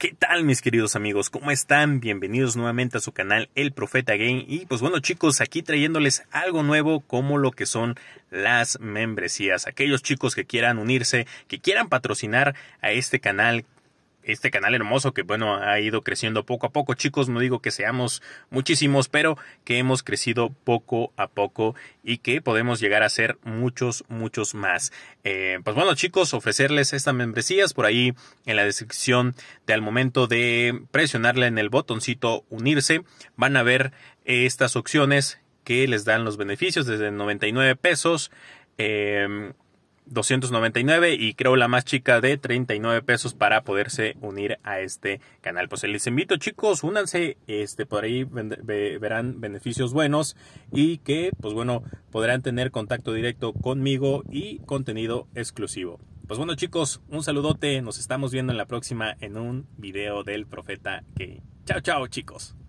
¿Qué tal mis queridos amigos? ¿Cómo están? Bienvenidos nuevamente a su canal El Profeta Game y pues bueno chicos, aquí trayéndoles algo nuevo como lo que son las membresías. Aquellos chicos que quieran unirse, que quieran patrocinar a este canal, este canal hermoso que bueno ha ido creciendo poco a poco. Chicos no digo que seamos muchísimos pero que hemos crecido poco a poco y que podemos llegar a ser muchos muchos más. Eh, pues bueno chicos ofrecerles estas membresías por ahí en la descripción de al momento de presionarle en el botoncito unirse. Van a ver estas opciones que les dan los beneficios desde 99 pesos eh, 299 y creo la más chica de 39 pesos para poderse unir a este canal. Pues les invito chicos, únanse, este, por ahí verán beneficios buenos y que pues bueno, podrán tener contacto directo conmigo y contenido exclusivo. Pues bueno chicos, un saludote, nos estamos viendo en la próxima en un video del profeta que... Chao chao chicos.